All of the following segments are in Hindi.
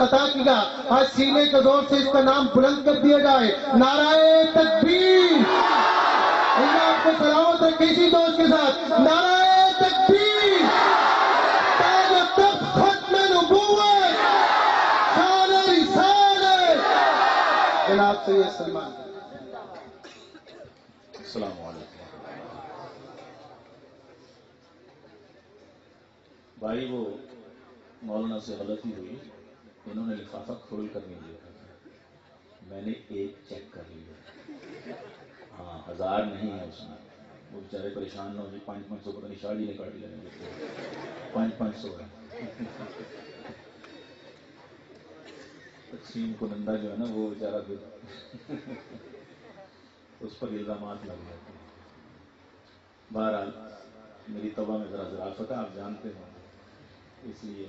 अता किया आज सीने के ज़ोर से इसका नाम बुलंद कर दिया जाए। नाराय तकबीर। आपको सलामत रखे इसी दोस्त के साथ। नाराय तकबीर। ताज तख्त खत्म नबूवत। शान रिसालत। जनाब सैयद सलमान। भाई, वो मौलाना से गलती हुई। कर था मैंने एक चेक कर लिया हाँ। हज़ार नहीं है उसमें। वो बेचारे परेशान ना हो जी पाँच पाँच सौ पता नहीं, साड़ी ने काट लिया पाँच पाँच सौ है। तकसीम कुनंदा जो है ना, वो बेचारा फिर उस पर इल्ज़ाम लग जाते हैं बहरहाल, मेरी तबा में ज़रा ज़राफत है, आप जानते हो। इसलिए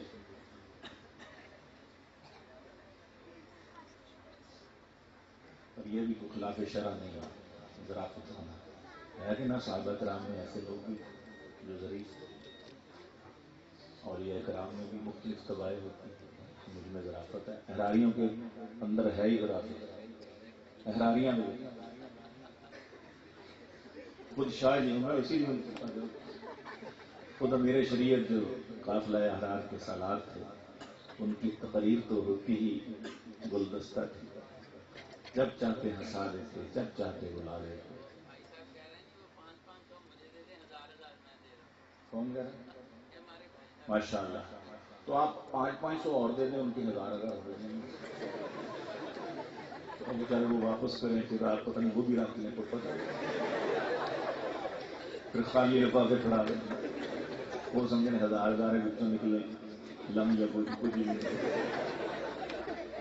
और ये भी खिलाफ शरा नहीं है ज़राफत होना है। कि ना? साहबा कराम में ऐसे लोग भी जो जरीफ और ये कराम में भी मुख्तलिफ़ तबाएँ होती हैं। मुझमें ज़राफत है। अहरारियों के अंदर है ही ज़राफत। अहरारियाँ भी। खुद शाह जी हूँ मैं पास जाऊँ। खुद मेरे शरीयत जो काफिला हरार के सालात थे, उनकी तकरीर तो होती ही गुलदस्ता थी। जब चाहते हंसा देते, जब चाहते बुला देते कौन कह माशाल्लाह। तो आप पाँच पाँच सौ और दे दें, उनकी हज़ार हज़ार हो जाएँगे तो बेचारे वो वापस करें, फिर आप पता नहीं वो भी रख लें तो पता फिर खाली लिफाफे फड़ा दें। वो समझे हज़ार हज़ार बच्चों निकले। लम या कुछ कुछ नहीं।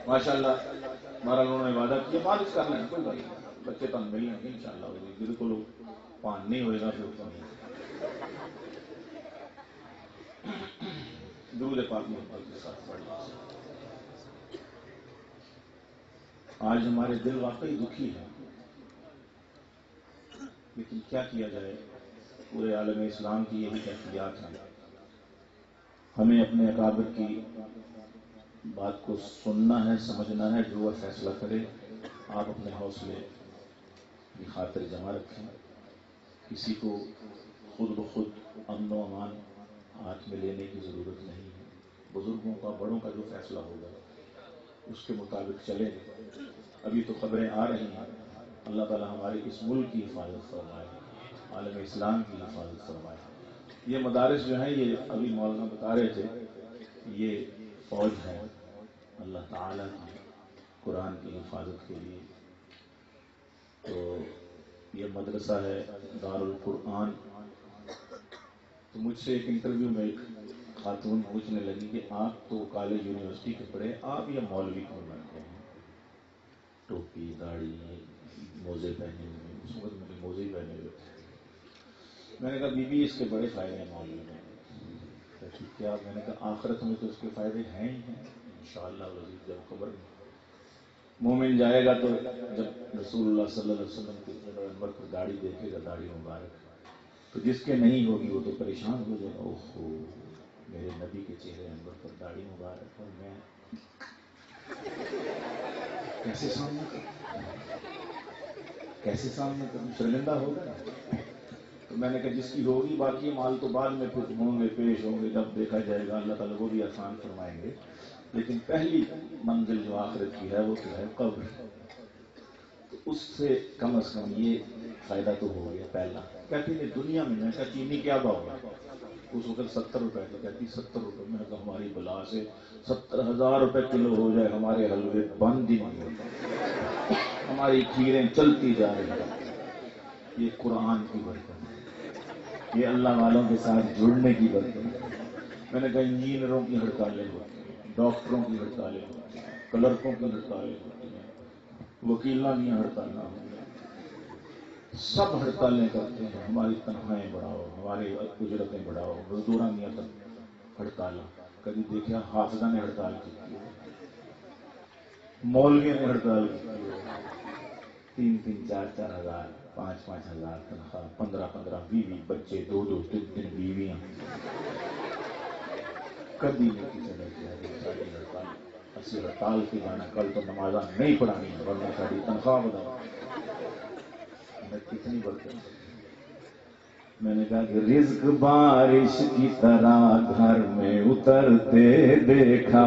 माशाल्लाह। हमारा उन्होंने वादा किया बारिश कर लें कोई नहीं बच्चे तो मिल लेंगे इंशाल्लाह बिल्कुल पान नहीं होएगा, फिर तो नहीं दुरूद पाक मोहब्बत के साथ पढ़ आज हमारे दिल वाकई दुखी है। लेकिन क्या किया जाए? पूरे आलम इस्लाम की यही कैफियात है। हमें अपने अकाबिर की बात को सुनना है, समझना है, जो वह फैसला करे, आप अपने हौसले की खातिर जमा रखें। किसी को खुद ब खुद अमन अमान हाथ में लेने की ज़रूरत नहीं है। बुज़ुर्गों का, बड़ों का जो फैसला होगा, उसके मुताबिक चले। अभी तो खबरें आ रही हैं। अल्लाह ताला हमारे इस मुल्क की हिफाजत फरमाए, आलम इस्लाम की हिफाजत फरमाए। ये मदारस जो हैं, ये अभी मौलाना बता रहे थे, ये फौज है। अल्लाह ताला की कुरान की हिफाजत के लिए। तो ये मदरसा है दारुल कुरान तो मुझसे एक इंटरव्यू में एक खातून पूछने लगी कि आप तो कॉलेज यूनिवर्सिटी के पढ़े आप ये मौलवी क्यों बनते हैं? टोपी, दाढ़ी, मोजे पहने हुए। उस वक्त मैंने मोजे पहने हुए मैंने कहा, बीबी, इसके बड़े फ़ायदे हैं मौलवी में। कहती क्या मैंने कहा, आखिरत में तो इसके फ़ायदे हैं ही हैं। इन वज़ीर जब खबर में। मोमिन जाएगा तो जब अलैहि वसल्लम के नंबर पर दाढ़ी देखेगा, दाढ़ी मुबारक। तो जिसके नहीं होगी, वो तो परेशान हो जाएगा। ओहो, मेरे नबी के चेहरे अनवर पर दाढ़ी मुबारक और मैं कैसे सामना कैसे सामना करूँ? शर्मिंदा होगा तो मैंने कहा, जिसकी होगी बाकी माल तो बाद में फिर होंगे पेश होंगे, जब देखा जाएगा, अल्लाह ताला वो भी आसान फरमाएँगे। लेकिन पहली मंजिल जो आखिरत की है, वो तो है कब्र। तो उससे कम अज कम ये फ़ायदा तो हो गया पहला। कहती है दुनिया में मैं चीनी क्या भाव है? उस वक्त सत्तर रुपए की कहती, सत्तर रुपए में हमारी बला से सत्तर हज़ार रुपए किलो हो जाए, हमारे हलवे बंद ही नहीं होते। हमारी खीरें चलती जा रही हैं। ये कुरान की बरकत ये अल्लाह वालों के साथ जुड़ने की बरकत है। मैंने कहा, इंजीनियरों की हड़तालें होती हैं, डॉक्टरों की हड़तालें होती हैं, क्लर्कों की हड़तालें होती हैं, वकीलों की हड़तालें होती सब हड़तालें करते हैं, हमारी तनख्वाहें बढ़ाओ, हमारी उजरतें बढ़ाओ, मजदूरा तक हड़ताल। कभी देखा, हाफजा ने हड़ताल की मौलवियों ने हड़ताल की तीन तीन चार चार हज़ार पाँच पाँच हज़ार तनख्वाह पंद्रह पंद्रह बीवी, बच्चे दो दो तीन तीन बीवियाँ। कभी नहीं किसी ने किया सारी असि हड़ताल के जाना कल तो नमाजा नहीं पढ़ानी है, वरना साड़ी तनख्वाह बताओ मैं कितनी बरकत मैंने कहा कि रिज्क बारिश की तरह घर में उतरते देखा।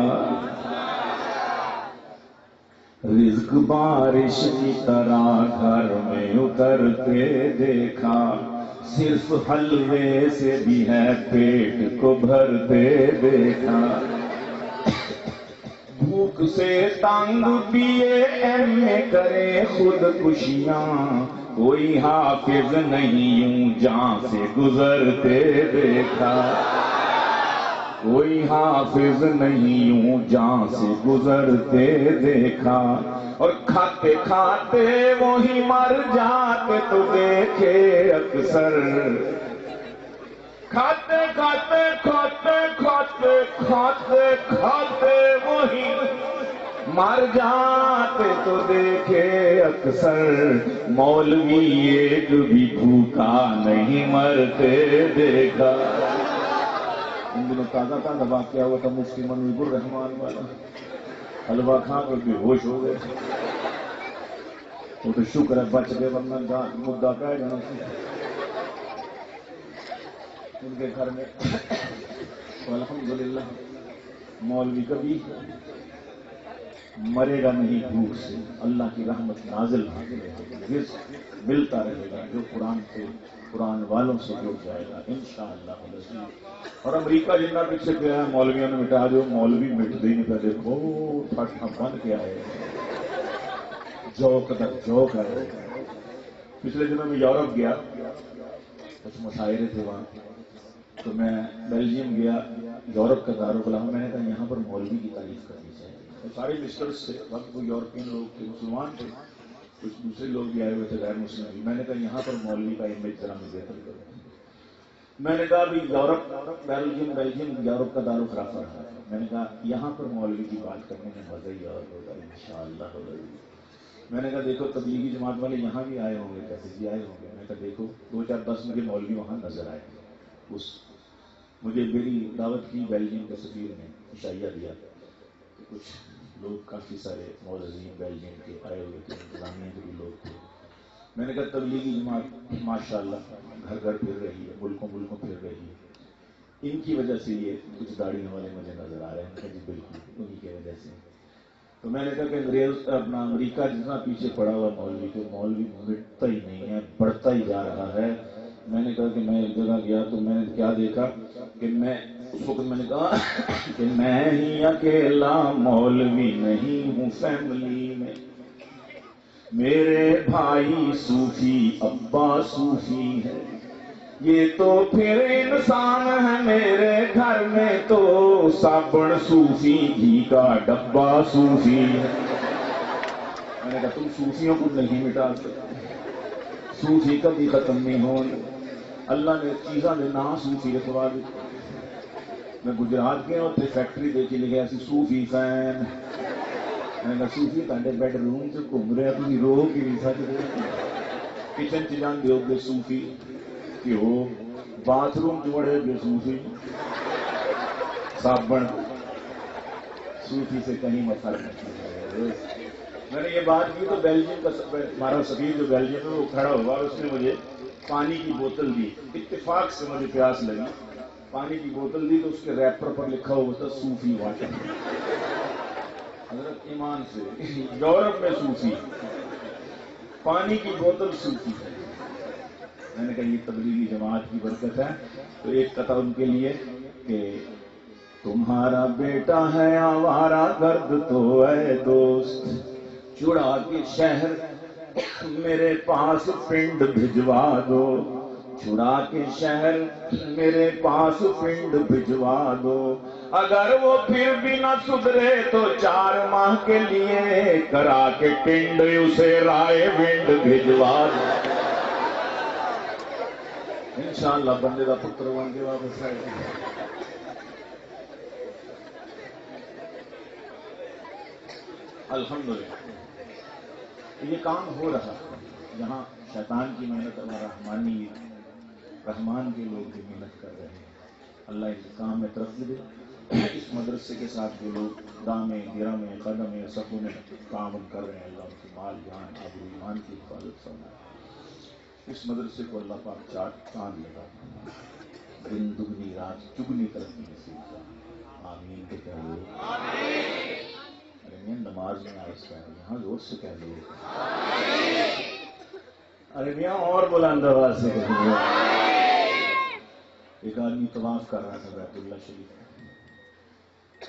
रिज्क बारिश की तरह घर में उतरते देखा। सिर्फ़ हलवे से भी है पेट को भरते देखा। भूख से तंग पिए एम करे खुद खुशियाँ। कोई हाफिज नहीं यूँ जहाँ से गुजरते देखा। कोई हाफिज नहीं यूँ जहाँ से गुजरते देखा। और खाते खाते वो ही मर जाते तो देखे अक्सर। खाते खाते खाते खाते खाते खाते वही मर जाते तो देखे अक्सर। मौलवी एक भी भूखा नहीं मरते देखा। दिनों ताज़ा ताज़ा वाक्य हुआ था? मुफ्ती मनवीबुर रहमान वाला। हलवा खा कर बेहोश हो गए। वो तो शुक्र है, बच गए, वरना मुद्दा कह जाना उनके घर में, अल्हम्दुलिल्लाह, मौलवी कभी मरेगा नहीं भूख से। अल्लाह की रहमत नाजिल मिलता रहेगा जो कुरान से कुरान वालों से जुड़ जाएगा इन और अमेरिका जितना पीछे गया है, मौलवियों ने मिटा दो मौलवी मिटते ही नहीं पा देखो फटना बंद क्या है। जौक तक जौक है। पिछले दिनों में यूरोप गया, कुछ मुशायरे थे वहाँ। तो मैं बेल्जियम गया, यूरोप का दारुल मैंने कहा, यहाँ पर मौलवी की तारीफ़ करनी चाहिए। तो सारे मिस्टर्स थे वक्त वो यूरोपियन लोग थे, मुसलमान थे कुछ दूसरे लोग भी आए हुए थे गैर मुस्लिम भी मैंने कहा, यहाँ पर मौलवी का इमेज जरा मैं बेहतर करूँ मैंने कहा, अभी यूरोप, बेल्जियम बेल्जियम, यूरोप का दारू खराफा रहा मैंने कहा, यहाँ पर मौलवी की बात करने में मज़ा ही और होगा इन इंशाअल्लाह मैंने कहा, देखो, तबलीगी जमात वाले यहाँ भी आए होंगे कैसे जी आए होंगे। मैंने कहा, देखो दो चार दस मुझे मौलवी वहाँ नज़र आए उस, मुझे मेरी दावत की बेल्जियम के सफीर ने इशाइया दिया। कुछ लोग काफ़ी सारे मौलवीन बेल्जियम के आए हुए थे, इंतजामिया के भी लोग थे। मैंने कहा, तबलीगी जमात माशाल्लाह घर घर फिर रही है, मुल्कों मुल्कों फिर रही है। इनकी वजह से ये कुछ दाढ़ियों वाले मुझे नज़र आ रहे हैं। जी, बिल्कुल, उन्हीं की वजह से। तो मैंने कहा कि अंग्रेज़ अपना अमेरिका जितना पीछे पड़ा हुआ मौलवी तो मौलवी मिटता ही नहीं है, बढ़ता ही जा रहा है। मैंने कहा कि मैं एक जगह गया तो मैंने क्या देखा कि मैं वक्त मैंने कहा कि मैं ही अकेला मौलवी नहीं हूँ फैमिली में। मेरे भाई सूफी, अब्बा सूफी है। ये तो फिर इंसान है मेरे घर में तो साबुन सूफी, घी का डब्बा सूफी है। मैंने कहा, तुम सूफियों को नहीं मिटा सकते सूफी कभी खत्म नहीं होने अल्लाह ने चीजा के ना सूफी रखवा दी। मैं गुजरात गया उत्थे फैक्ट्री देखी लिखा सी सूफी फैन मैं कहा सूफी ਤੁਹਾਡੇ ਬੈਡਰੂਮ ਚ ਘੁੰਮ ਰਿਹਾ ਤੁਸੀਂ ਰੋ ਕਿ ਨਹੀਂ ਸਕਦੇ ਕਿਚਨ ਚ ਜਾਂਦੇ ਹੋਗੇ सूफी ਘਿਓ ਬਾਥਰੂਮ ਚ ਵੜੇ ਹੋਗੇ सूफी साबुन सूफी से कहीं मत फर्क नहीं है। मैंने ये बात की तो बेल्जियम का हमारा सफीर जो बेल्जियम में वो खड़ा हुआ और उसने मुझे पानी की बोतल दी इत्तेफाक से मुझे प्यास लगी पानी की बोतल दी तो उसके रैपर पर लिखा हुआ था सूफी वाटर। हज़रत ईमान से, यूरोप में सूफी। पानी की बोतल सूफी है। मैंने कहा, ये तबलीगी जमात की बरकत है। तो एक कतर उनके लिए कि तुम्हारा बेटा है, आवारा गर्द तो है दोस्त। चुड़ा के शहर मेरे पास पिंड भिजवा दो। छुड़ा के शहर मेरे पास पिंड भिजवा दो। अगर वो फिर भी न सुधरे तो चार माह के लिए करा के पिंड, उसे राय विंड भिजवा दो। इंशाल्लाह बंदे का पुत्र बन के वापस आएगा अल्हम्दुलिल्लाह। ये काम हो रहा है। जहाँ शैतान की मेहनत और रहमानी रहमान के लोग भी मेहनत कर रहे हैं। अल्लाह इस काम में तरक्की दे इस मदरसे के साथ जो लोग दामे, गिरामे, कदम सकून तावन कर रहे हैं। अल्लाह उनकी माल, जान आबरू ईमान की हिफाजत फरमाए। इस मदरसे को अल्लाह पाक चार चाँद लगा दिन, दुगनी, रात, चुगनी तरक्की नसीब का। आमीन के कह लो अरे नमाज़ में कह रहा यहाँ ज़ोर से कह लो अरे मियाँ और बुलंद आवाज़ से कह लो एक आदमी तवाफ कर रहा था बैतुल्ला शरीफ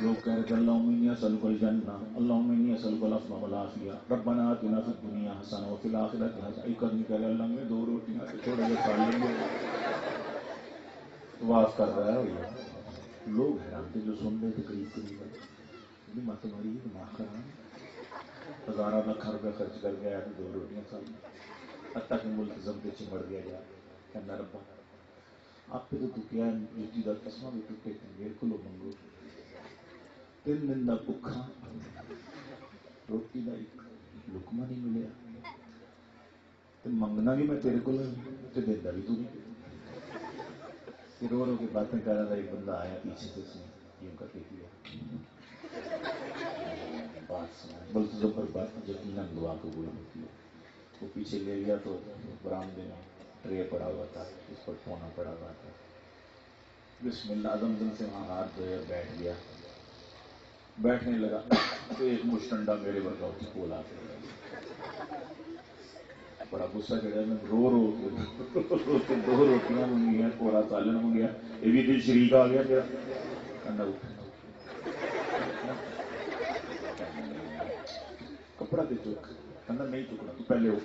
लोग कह रहे थे, अल्लाह असल जन्ना अल्लाह असल कुल अफमा वल आफिया रब्बना आतिना फिद दुनिया हसना व फिल आखिरति हसना। एक आदमी कह रहा अल्लाह में दो रोटियाँ थोड़ा सा खा लेंगे। तवाफ कर रहा है ये लोग हैरान थे जो सुन रहे थे करीब करीब ये मत मारी दिमाग खराब हजारा लाख रुपया खर्च कर गया दो रोटियाँ खा ली। हत्ता कि मुल्तजम के चिमड़ गया जा कहना रब्बा आपके तो दुखिया जूती 앞에도 유지 같은 수학이 그렇게 예쁘로 मंगो 거. 뜯는 나 북한. रोटी का एक लुकमा नहीं मिले तो मंगना भी मैं तेरे को तो देता भी तू रो रो के बातें कर रहा था, एक बंदा आया पीछे से उसने, यूँ करके किया बात सुना बोल तुझे पर बात जब दुआ कबूल होती है वो पीछे ले लिया तो बरामदे में ट्रे पड़ा हुआ था उस पर फोना पड़ा हुआ था। दिन से वहाँ हाथ धोया बैठ गया। बैठने लगा तो एक मुश्तंडा मेरे वर्गा उसके आके बड़ा गुस्सा चढ़ा, मैं रो रो के दो रोटियाँ मंगियाँ कोरा सालन ये भी दिल शरीक आ गया कहना उठ कपड़ा दे चुक कहना नहीं चुकना तू पहले उठ।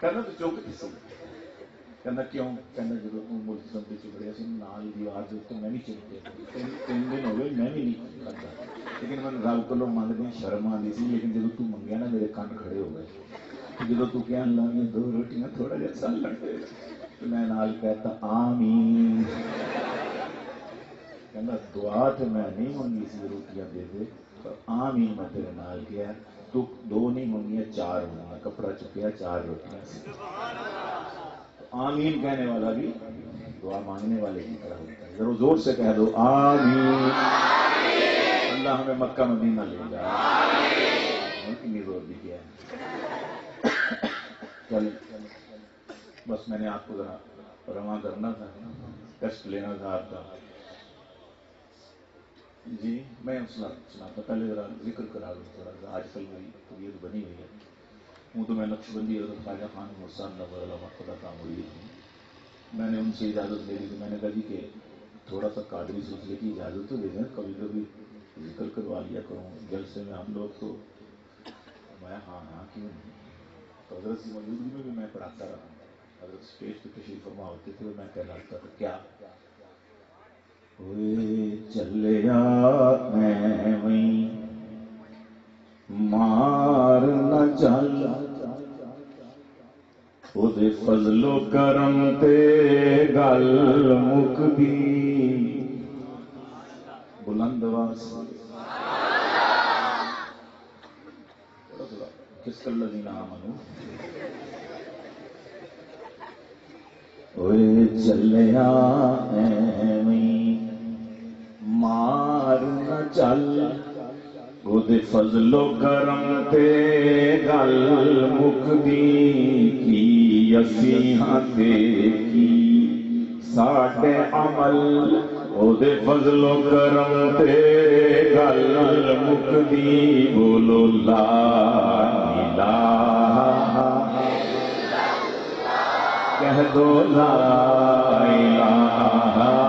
ਕਹਿੰਦਾ ਤੂੰ ਚੁੱਕ ਕਿਸੂ ਕਹਿੰਦਾ ਕਿਉਂ? ਕਹਿੰਦਾ ਜਦੋਂ ਤੂੰ ਮੁਲਕ ਸੰਤੇ ਚ ਵੜਿਆ ਸੀ, ਨਾਲ ਦੀ ਆਵਾਜ਼ ਉੱਤੇ ਮੈਂ ਵੀ ਚੁੱਕ ਗਿਆ ਤਿੰਨ ਦਿਨ ਹੋ ਗਏ, ਮੈਂ ਵੀ ਨਹੀਂ ਕਰਦਾ। ਲੇਕਿਨ ਮੈਨੂੰ ਰੱਬ ਕੋਲੋਂ ਮੰਗਦੇ ਸ਼ਰਮ ਆਉਂਦੀ ਸੀ, ਲੇਕਿਨ ਜਦੋਂ ਤੂੰ ਮੰਗਿਆ ਨਾ, ਮੇਰੇ ਕੰਨ ਖੜੇ ਹੋ ਗਏ। ਜਦੋਂ ਤੂੰ ਕਹਿਣ ਅੱਲਾ ਦੋ ਰੋਟੀਆਂ ਥੋੜਾ ਜਿਹਾ ਸਾਲ ਲੜਦੇ ਮੈਂ ਨਾਲ ਕਹਤਾ, ਆਮੀਨ। ਕਹਿੰਦਾ, ਦੁਆ ਤੇ ਮੈਂ ਨਹੀਂ ਮੰਗੀ ਸੀ ਰੋਟੀਆਂ ਦੇ ਦੇ, ਪਰ ਆਮੀਨ ਮੈਂ ਤੇਰੇ ਨਾਲ ਗਿਆ दो दो नहीं मंगिया, चार होंगी कपड़ा चुकिया, चार रोटियाँ। तो आमीन कहने वाला भी दुआ मांगने वाले की तरह होता है। ज़रूर ज़ोर से कह दो, आमीन। अल्लाह हमें मक्का मदीना ले जाए इतनी भी किया चल बस मैंने आपको जरा रवा करना था कष्ट लेना था आपका। जी, मैं सुना, सुनाता, पहले जरा ज़िक्र करा दूँ थोड़ा सा। आजकल मेरी तबीयत बनी हुई है। हूँ तो मैं नक्शबंदी और ख्वाजा खान मुरसान खुदा का मुरीद हूँ। मैंने उनसे इजाज़त ले ली तो मैंने कहा जी कि थोड़ा सा कादरी सिलसिले की इजाज़त तो दे दें कभी कभी ज़िक्र करवा लिया करूँ। जलसे में हम लोग तो मैं हाँ हाँ क्यों नहीं? तो हज़रत की मौजूदगी में भी मैं पढ़ाता रहा। हज़रत स्टेज पर तशरीफ़ फरमा होते थे, मैं कहलाता था, क्या चले मैं वहीं ਮਾਰ ਨਾ ਚੱਲ ਉਹਦੇ ਫਜ਼ਲੋ ਕਰਮ ਤੇ ਗੱਲ ਮੁਕਦੀ ਬੁਲੰਦ ਆਵਾਜ਼ ਕਿਸ ਕਲਜ਼ੀਨਾ ਆਮਨੂ ਓਏ ਚੱਲਿਆ ਐਵੇਂ ਮਾਰ ਨਾ ਚੱਲ ਉਹਦੇ ਫਜ਼ਲੋ ਕਰਮ ਤੇ ਗੱਲ ਮੁਕਦੀ ਕੀ ਅਸੀਂ ਹਾਂ ਤੇ ਕੀ ਸਾਡੇ ਅਮਲ ਉਹਦੇ ਫਜ਼ਲੋ ਕਰਮ ਤੇ ਗੱਲ ਮੁਕਦੀ ਬੋਲੋ ਲਾ ਇਲਾਹਾ ਕਹਿ ਦੋ ਲਾ ਇਲਾਹਾ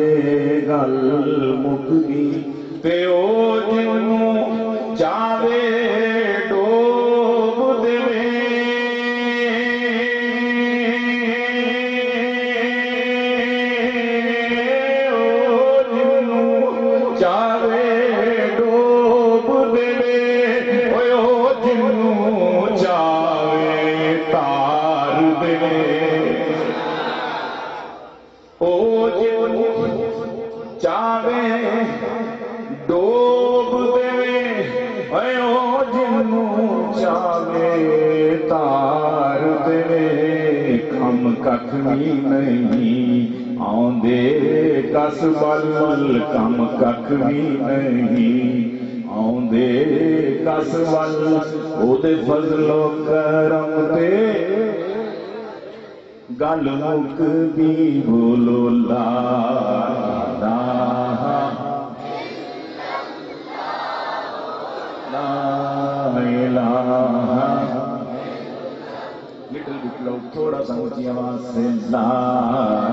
ਕੱਖ ਵੀ ਨਹੀਂ ਆਉਂਦੇ ਕਸ ਵੱਲ ਕੰਮ ਕੱਖ ਵੀ ਨਹੀਂ ਆਉਂਦੇ ਕਸ ਵੱਲ ਉਹਦੇ ਫਜ਼ਲੋ ਕਰਮ ਤੇ ਗੱਲ ਮੁੱਕ ਵੀ ਬੋਲੋ ਲਾ ਇਲਾਹਾ ਲਾ el viplautora santiama senzaga